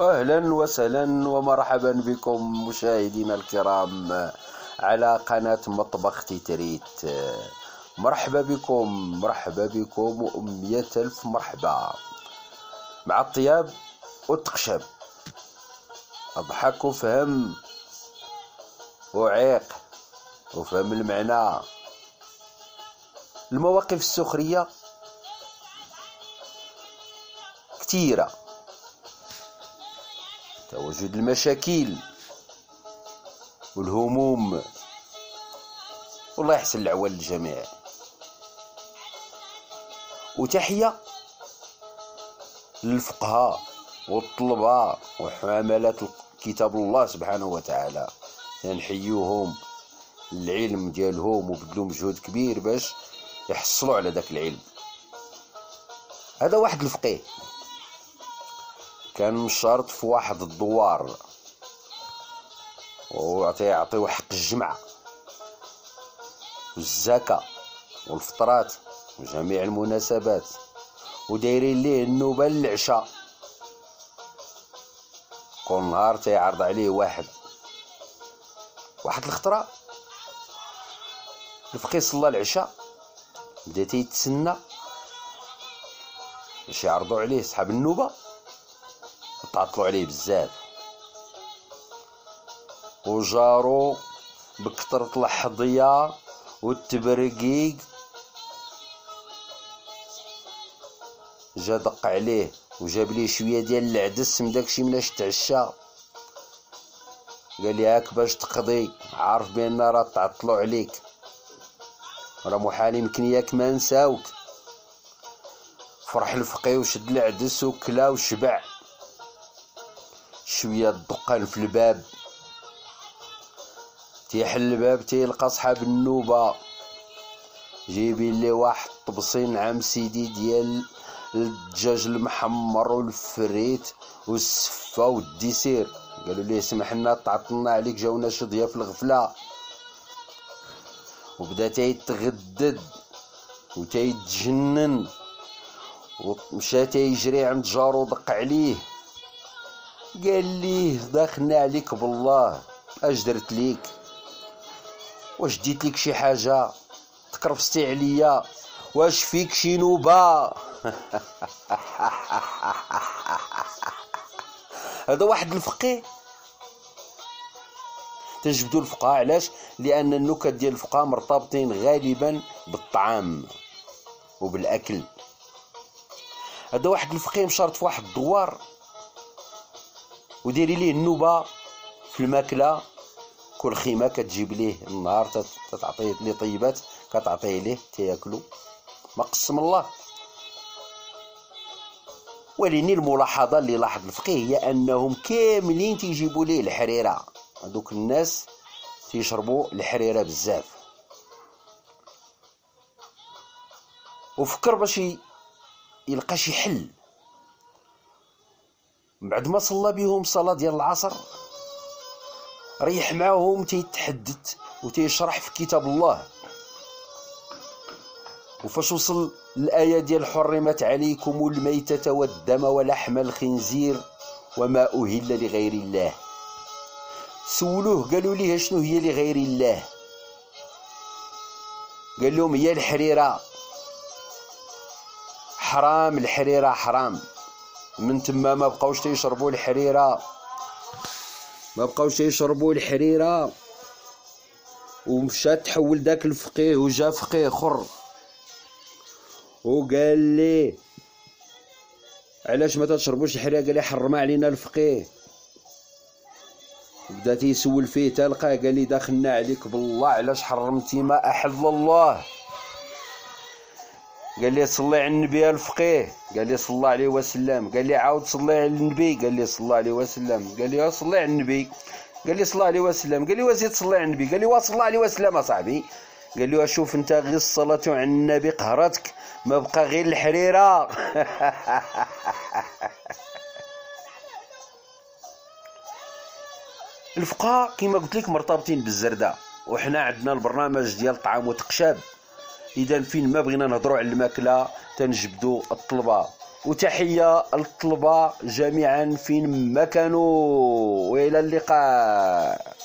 أهلا وسهلا ومرحبا بكم مشاهدينا الكرام على قناة مطبخ تيتريت. مرحبا بكم مرحبا بكم ومية ألف مرحبا. مع الطياب والتقشب أضحك وفهم وعيق وفهم المعنى. المواقف السخرية كتيرة تواجد المشاكل والهموم. والله يحسن العوال للجميع وتحية للفقهاء والطلبة وحملات كتاب الله سبحانه وتعالى. نحيوهم العلم ديالهم وبذلوا مجهود كبير باش يحصلوا على ذاك العلم. هذا واحد الفقيه. كان مشارط في واحد الدوار. ويعطيو حق الجمعة والزكاة والفطرات وجميع المناسبات. ودايرين ليه النوبة للعشاء. كل نهار تيعرض عليه واحد. واحد الخطرة. الفقيه صلى العشاء. بدأ تيتسنى. باش يعرضوا عليه صحاب النوبة. تعطلوا عليه بزاف. وجارو بكثرة الحظية والتبرقيق جا دق عليه وجاب ليه شوية ديال العدس من داكشي ملاش تعشى. قال لي هاك باش تقضي عارف بأن راه تعطلوا عليك. راه محال يمكن ياك ما نساوك. فرح الفقيه وشد العدس وكلا وشبع. شوية الدقان في الباب. تيحل الباب تيلقى صحاب النوبة. جايبين لي واحد طبسين عام سيدي ديال الدجاج المحمر والفريت والسفه والديسير. قالوا ليه سمح لنا تعطلنا عليك جاونا شي ضياف الغفلة. وبدا تيتغدد وتيتجنن. ومشى تيجري عند جارو دق عليه. قال ليه داخلنا عليك بالله أش درت ليك؟ واش ديت لك شي حاجة؟ تكرفستي عليا واش فيك شي نوبة؟ هذا واحد الفقيه. تجبدو الفقهاء علاش؟ لأن النكت ديال الفقهاء مرتبطين غالبا بالطعام وبالأكل. هذا واحد الفقيه مشارط في واحد الدوار. وديري ليه النوبة في الماكلة. كل خيمة كتجيب ليه النهار تتعطيه ليه طيبات كتعطيه ليه تياكلو. ما قسم الله. ولكن الملاحظة اللي لاحظ الفقيه هي أنهم كاملين تيجيبوا ليه الحريرة. هذوك الناس تيشربوا الحريرة بزاف. وفكر باش يلقى شي حل بعد ما صلى بهم صلاة ديال العصر ريح معاهم تيتحدث وتيشرح في كتاب الله. وفاش وصل الآية ديال حرمت عليكم الميتة والدم ولحم الخنزير وما أهل لغير الله. سولوه قالوا ليه شنو هي لغير الله؟ قال لهم هي الحريرة. حرام الحريرة حرام. من تما ما بقاوش تيشربوا الحريرة. ما بقاوش تيشربوا الحريرة. ومشى تحول داك الفقيه وجا فقيه اخر. وقال لي علاش ما تشربوش الحريرة؟ قال لي حرم علينا الفقيه. بدا تيسول فيه تلقاه قال لي داخلنا عليك بالله علاش حرمتي؟ ما أحل الله. قال لي صلي على النبي الفقيه. قال لي صلى الله عليه وسلم. قال لي عاود صلي على النبي. قال لي صلى الله عليه وسلم. قال لي صلي على النبي. قال لي صلى الله عليه وسلم. قال لي وزيد صلي على النبي. قال لي صلى الله عليه وسلم اصاحبي قال لي شوف أنت غير الصلاة على النبي قهرتك. ما بقى غير الحريرة. الفقهاء كما قلت لك مرتبطين بالزردة. وحنا عندنا البرنامج ديال طعام وتقشاب. إذا فين ما بغينا نهضروا على الماكلة تنجبدوا الطلبة. وتحية للطلبة جميعا فين ما كانوا. وإلى اللقاء.